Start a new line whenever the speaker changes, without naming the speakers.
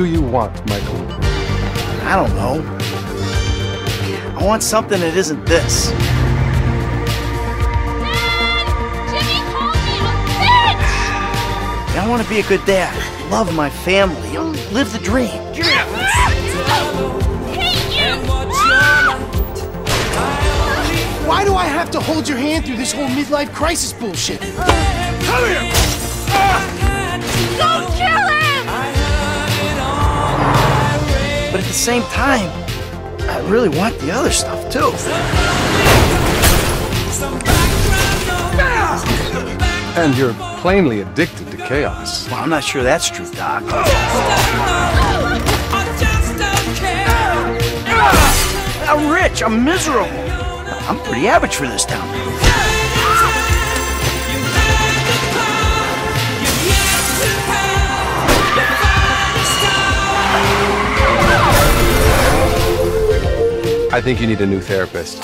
do you want, Michael?
I don't know. I want something that isn't this.
Jimmy called me a bitch!
I want to be a good dad, love my family, live the dream.
Why do I have to hold your hand through this whole midlife crisis bullshit? Come here!
Same time, I really want the other stuff too.
And you're plainly addicted to chaos.
Well, I'm not sure that's true, Doc. I'm rich, I'm miserable. I'm pretty average for this town.
I think you need a new therapist.